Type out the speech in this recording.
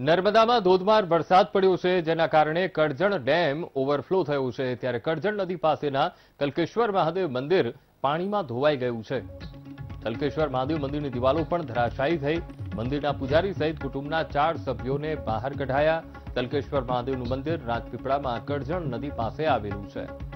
નર્મદામાં ધોધમાર વરસાદ પડ્યો છે, જેના કારણે કરજણ ડેમ ઓવરફ્લો થયો છે. ત્યારે કરજણ નદી પાસેના કલ્કેશ્વર મહાદેવ મંદિર પાણીમાં ધોવાઈ ગયું છે. કલ્કેશ્વર મહાદેવ મંદિરની દિવાલો પણ ધરાશાયી થઈ. મંદિરના પૂજારી સહિત કુટુંબના ચાર સભ્યોને બહાર કઢાયા. તલકેશ્વર મહાદેવનું મંદિર રાજપીપળામાં કરજણ નદી પાસે આવેલું છે.